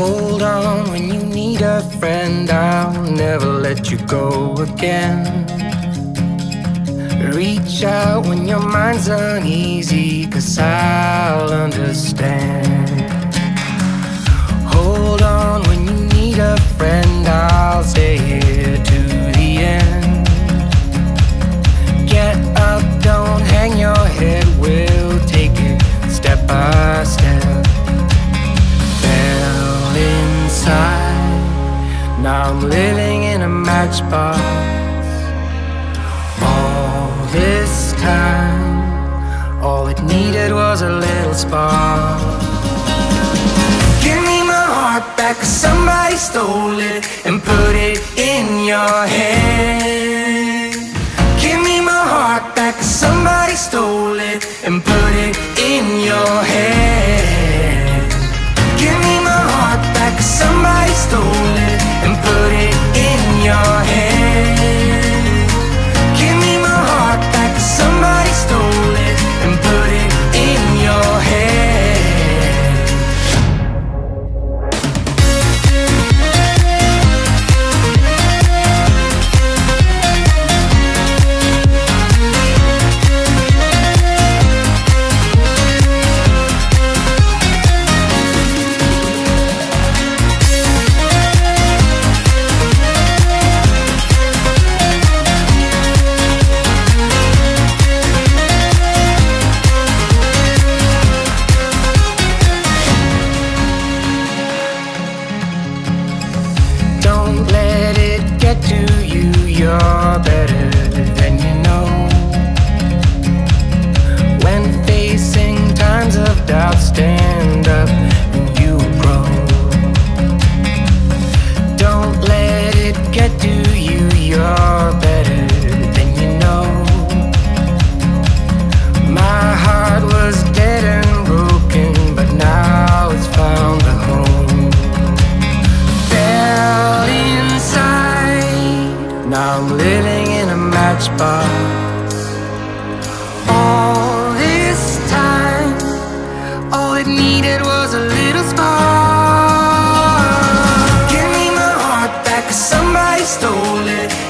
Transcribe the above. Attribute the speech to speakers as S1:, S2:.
S1: Hold on when you need a friend, I'll never let you go again. Reach out when your mind's uneasy, cause I'll understand. time. All it needed was a little spark. Give me my heart back, somebody stole it and put it in your hand. Give me my heart back, somebody stole it and put it in your hand. Give me my heart back, somebody stole it. it.